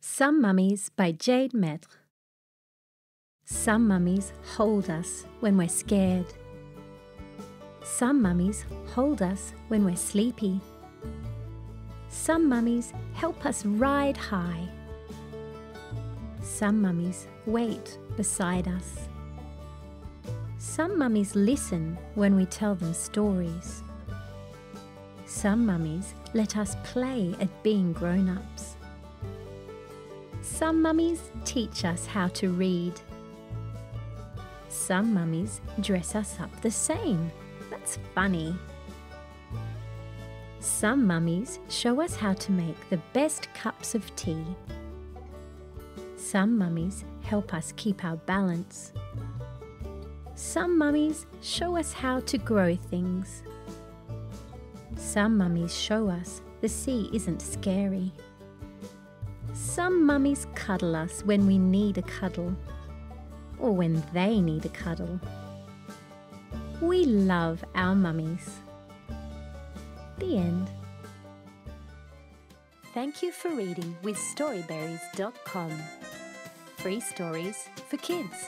Some Mummies by Jade Maitre. Some mummies hold us when we're scared. Some mummies hold us when we're sleepy. Some mummies help us ride high. Some mummies wait beside us. Some mummies listen when we tell them stories. Some mummies let us play at being grown ups. Some mummies teach us how to read. Some mummies dress us up the same. That's funny. Some mummies show us how to make the best cups of tea. Some mummies help us keep our balance. Some mummies show us how to grow things. Some mummies show us the sea isn't scary. Some mummies cuddle us when we need a cuddle, or when they need a cuddle. We love our mummies. The end. Thank you for reading with Storyberries.com. Free stories for kids.